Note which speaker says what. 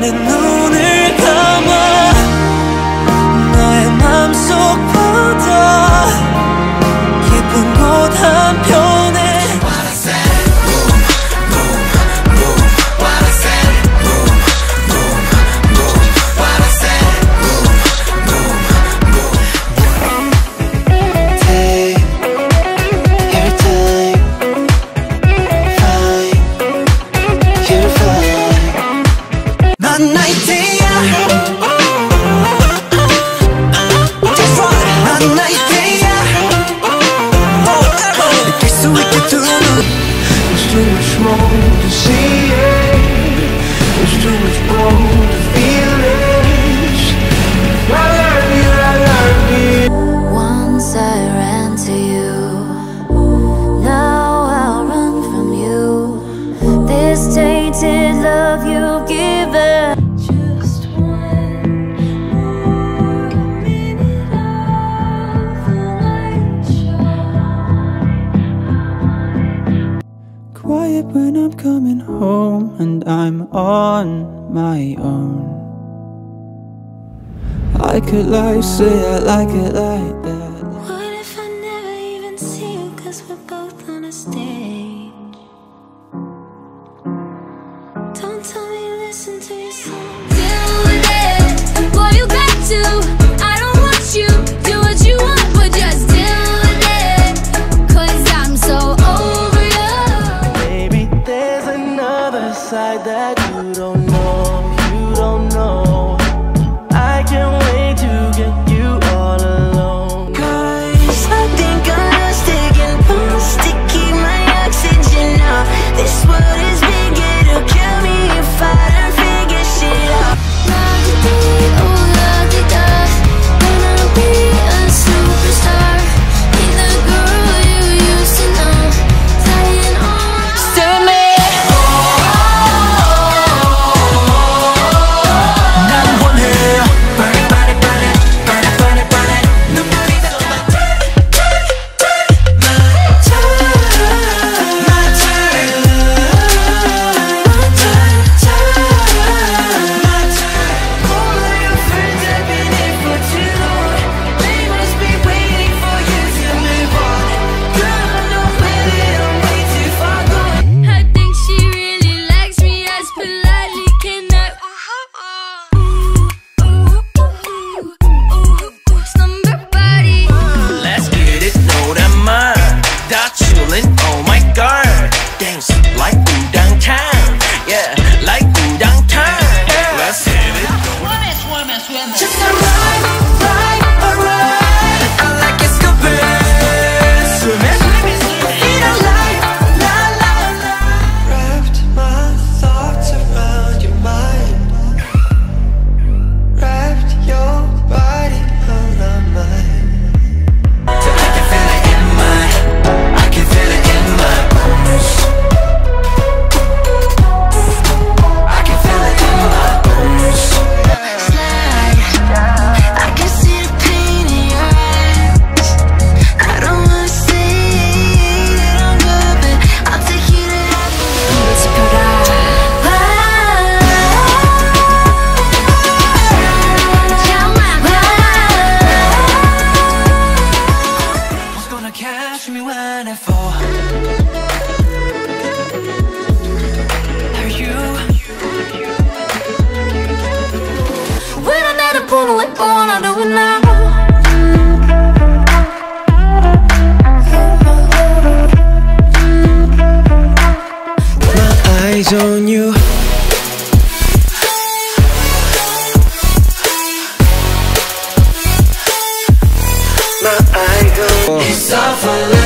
Speaker 1: 나는 coming home and I'm on my own. I could lie say I like it like that.
Speaker 2: What if I never even see you? Cause we're both on a stage
Speaker 3: Yeah. for.